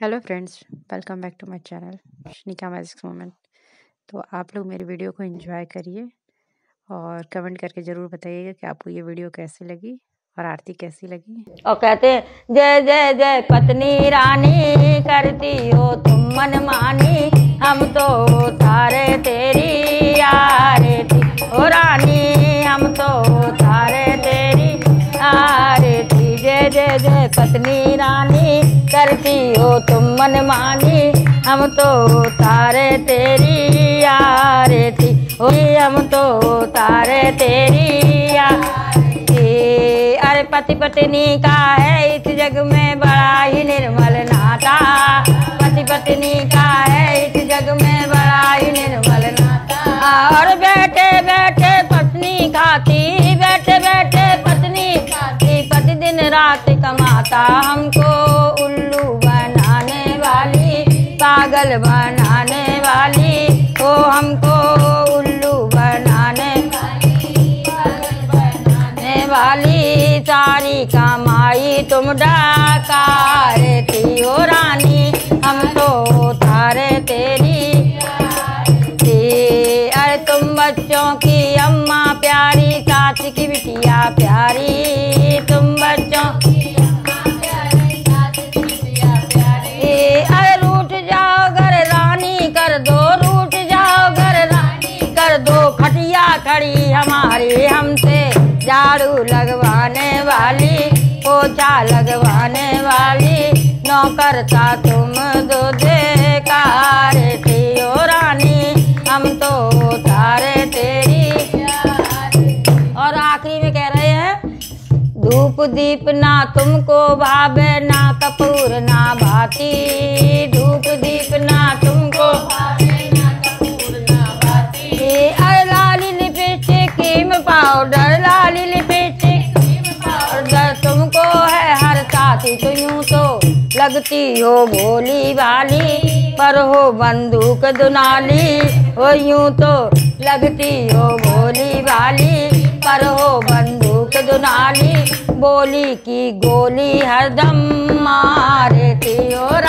Hello friends, welcome back to my channel Shanika magics moment. तो आप लोग मेरी वीडियो को एंजॉय करिए और कमेंट करके ज़रूर बताइएगा कि आपको ये वीडियो कैसी लगी और आरती कैसी लगी। और कहते हैं, जय जय जय, पत्नी रानी पत्नी रानी करती हो तुम मन मानी। हम तो तारे तेरी यारे थी। ओ हम तो तारे तेरी अरे पति पत्नी का है इस जग में बड़ा ही निर्मल नाता। पति पत्नी का रात कमाता हमको उल्लू बनाने वाली, पागल बनाने वाली। ओ, हमको उल्लू बनाने बनाने वाली। सारी कमाई तुम डाकार थी ओ रानी, हम तो तारे तेरी। अरे तुम बच्चों की अम्मा प्यारी, सास की बिटिया प्यारी। हमारी हमसे झाड़ू लगवाने वाली, पोछा लगवाने वाली नौकरता तुम दो देकार ओ रानी, हम तो तारे तेरी और आखिरी में कह रहे हैं, धूप दीप ना तुमको भावे ना कपूर, ना भाती। धूप दीप ना तुमको लगती हो भोली वाली, पर हो बंदूक दुनाली। हो यूँ तो लगती हो भोली वाली, पर हो बंदूक दुनाली। बोली की गोली हरदम मारती हो ओ